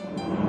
した